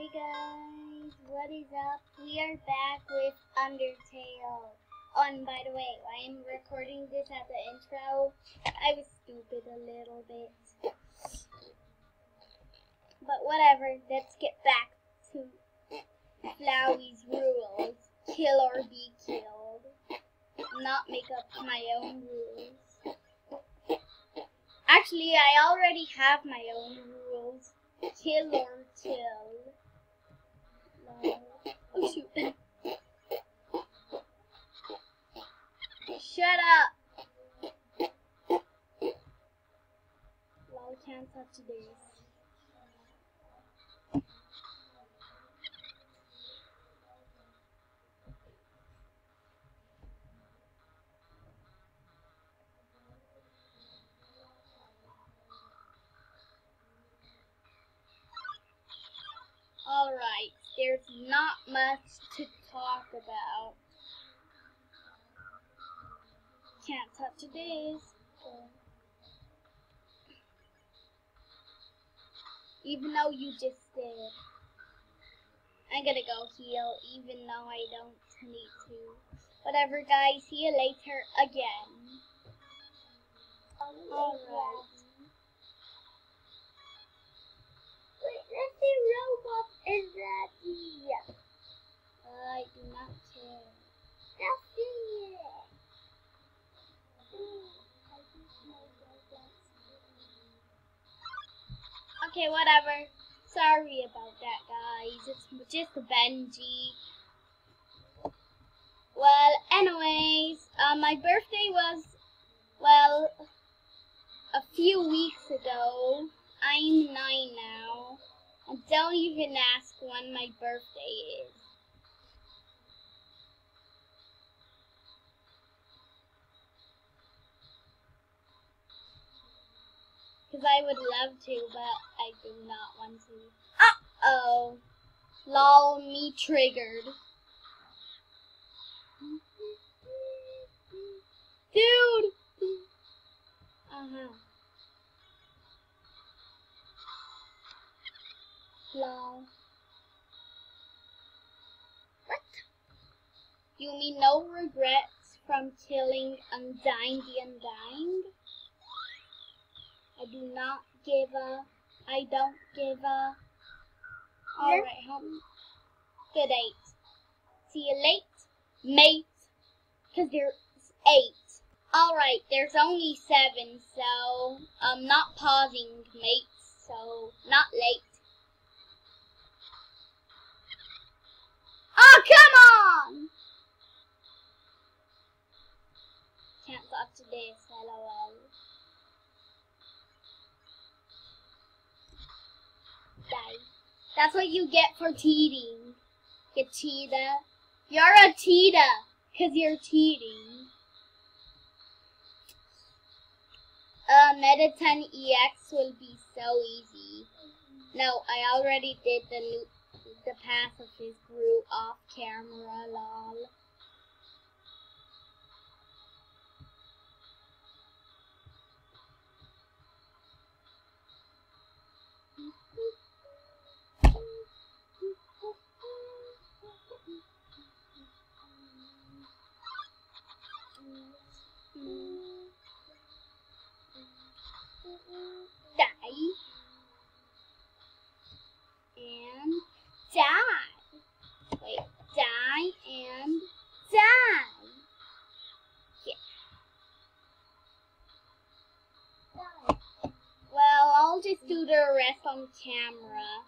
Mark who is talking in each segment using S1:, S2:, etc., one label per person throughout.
S1: Hey guys, what is up? We are back with Undertale. Oh, and by the way, I am recording this at the intro. I was stupid a little bit. But whatever, let's get back to Flowey's rules. Kill or be killed. Not make up my own rules. Actually, I already have my own rules. Kill or kill. Shut up. Lol can't touch this. Alright, there's not much to talk about. Can't touch this. Even though you just did. I'm gonna go heal, even though I don't need to. Whatever, guys. See you later again. Alright.
S2: Wait, let's see Roblox is ready.
S1: I do not care.
S2: See it.
S1: Okay, whatever. Sorry about that, guys. It's just Benji. Well, anyways, uh, my birthday was, well, a few weeks ago. I'm nine now. And don't even ask when my birthday is. Because I would love to, but I do not want to. Uh-oh. Lol, me triggered. Dude! Uh-huh. Lol. What? You mean no regrets from killing Undyne the Undying? I do not give a. I don't give a. Alright, home. Good eight. See you late, mate. Cause there's eight. Alright, there's only seven, so I'm not pausing, mates. So not late. Oh, come on! Can't talk to this, lol. Die. That's what you get for cheating. You cheetah. You're a cheetah, cause you're cheating. Uh, Mettaton EX will be so easy. No, I already did the new the path of his brew off camera, lol. On camera.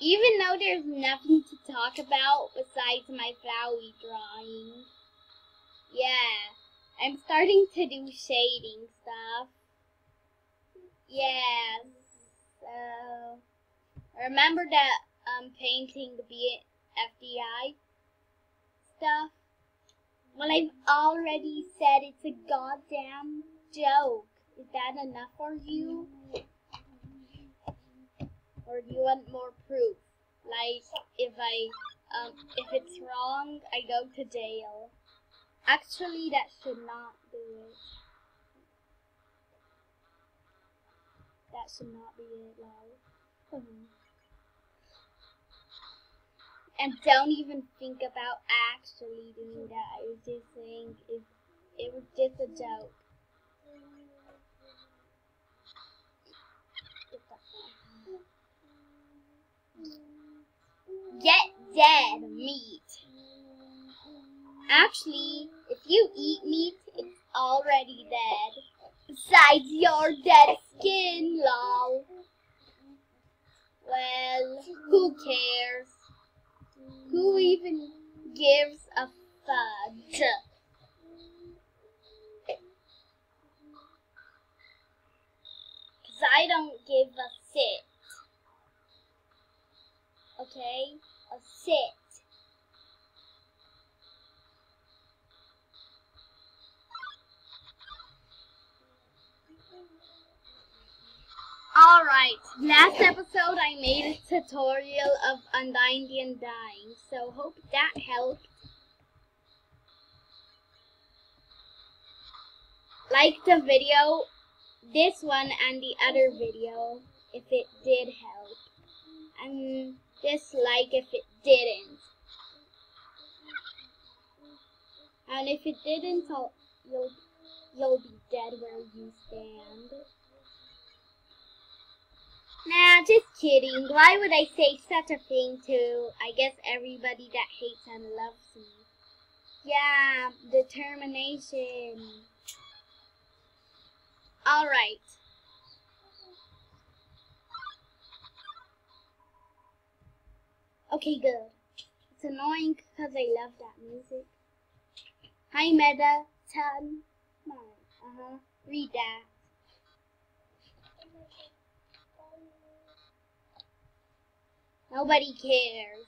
S1: Even though there's nothing to talk about besides my Flowey drawing. Yeah, I'm starting to do shading stuff. Yeah, so remember that um painting the BFDI stuff? Well, I've already said it's a goddamn joke. Is that enough for you? Or do you want more proof? Like if I um if it's wrong, I go to jail. Actually, that should not be it. That should not be it, lol. and don't even think about actually doing that. I was just saying if it was just a joke. Get dead meat. Actually, if you eat meat, it's already dead. Besides your dead skin, lol. Well, who cares? Who even gives a fudge? Cause I don't give a shit. Okay? A shit. Alright, last episode I made a tutorial of Undyne the Undying, so hope that helped. Like the video, this one and the other video, if it did help. And dislike if it didn't. And if it didn't, I'll, you'll, you'll be dead where you stand. Nah, just kidding. Why would I say such a thing to, I guess, everybody that hates and loves me? Yeah, determination. Alright. Okay, good. It's annoying because I love that music. Hi, Meta. Ten. Uh-huh. Read that. Nobody cares.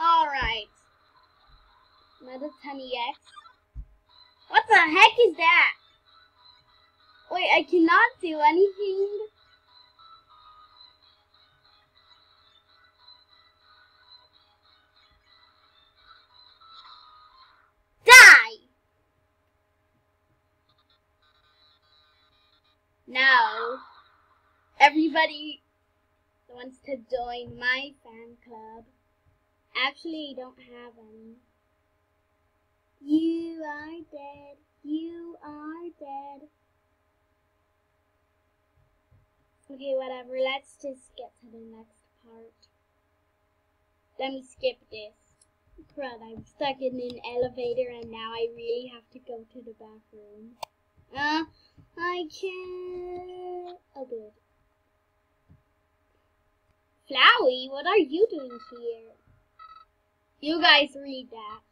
S1: Alright. Another 10EX. What the heck is that? Wait, I cannot do anything? Die! Now, everybody wants to join my fan club. Actually, I don't have any. You are dead. You are dead. Okay, whatever. Let's just get to the next part. Let me skip this. Crud, I'm stuck in an elevator and now I really have to go to the bathroom. Uh, I can't. Oh, good. Flowey, what are you doing here? You guys read that.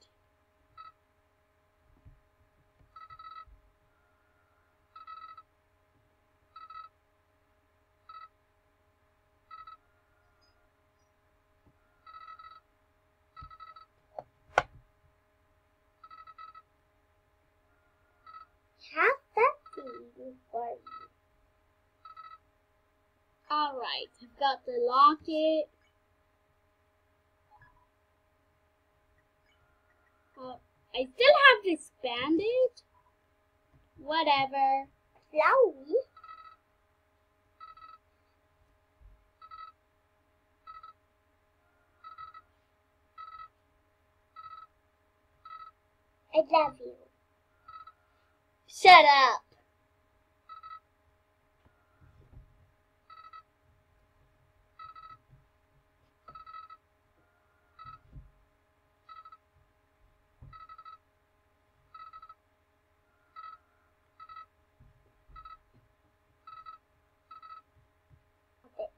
S2: How's that feeling for you?
S1: Alright, I've got the locket. Uh, I still have this bandage. Whatever.
S2: Flowey? I love you.
S1: Shut up.
S2: Okay.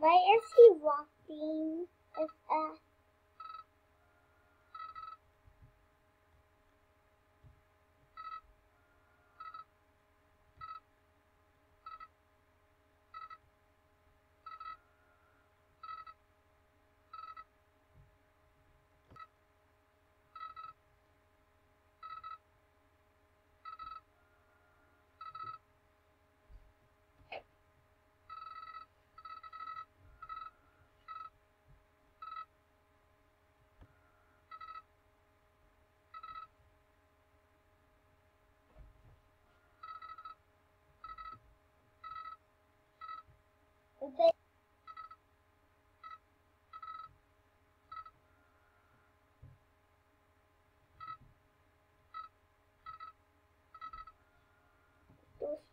S2: Why is he walking with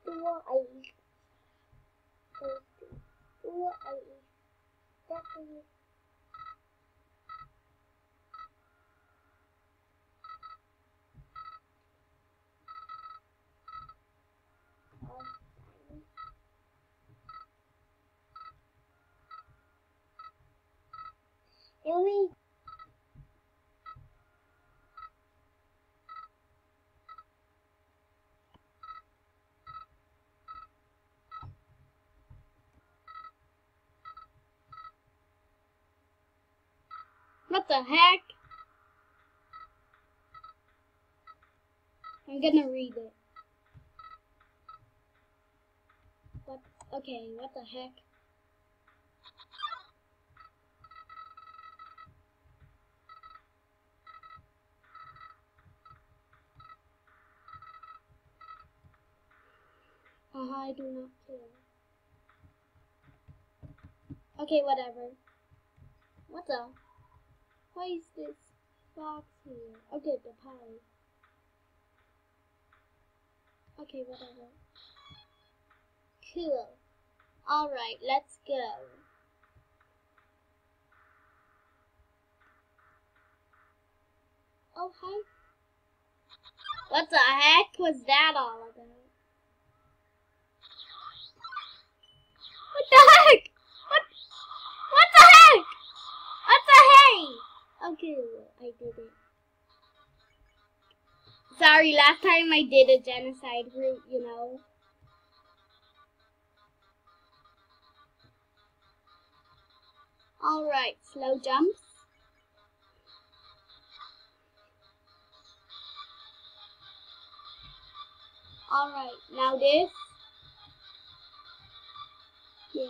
S2: twice. Twice. That is Yummy.
S1: What the heck? I'm gonna read it. What? Okay, what the heck? Uh, I do not care. Okay, whatever. What the? Is this box here? Okay, the pie. Okay, whatever. Cool. Alright, let's go. Oh, hi. What the heck was that all about? What the heck? What? What the heck? What the hey? Okay, I did it. Sorry, last time I did a genocide route, you know. Alright, slow jumps. Alright, now this. Yeah.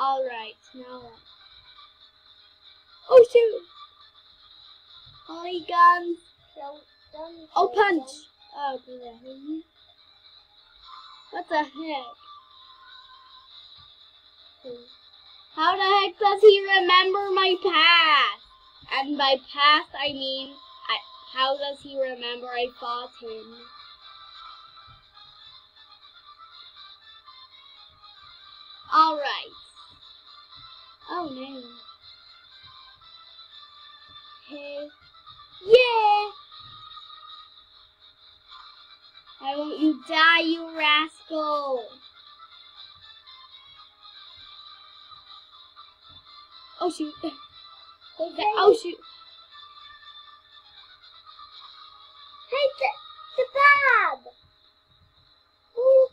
S1: Alright, now? Oh shoot!
S2: So done.
S1: Oh punch! Oh. What the heck? How the heck does he remember my past? And by past I mean, I, how does he remember I fought him? Alright. Oh no. Hey. Yeah! Why won't you die, you rascal? Oh shoot.
S2: Okay.
S1: Oh shoot.
S2: Hey, the, the bag.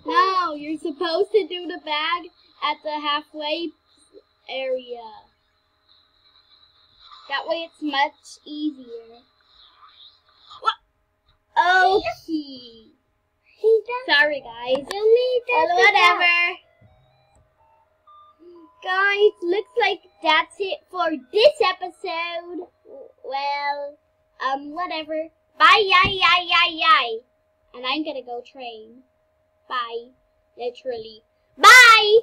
S1: No, you're supposed to do the bag at the halfway area. That way it's much easier. What? Okay.
S2: He.
S1: Sorry, guys. Well, whatever. Guys, looks like that's it for this episode. Well, um, whatever. Bye, yai, yai, yai, yai. And I'm gonna go train. Bye. Literally. Bye!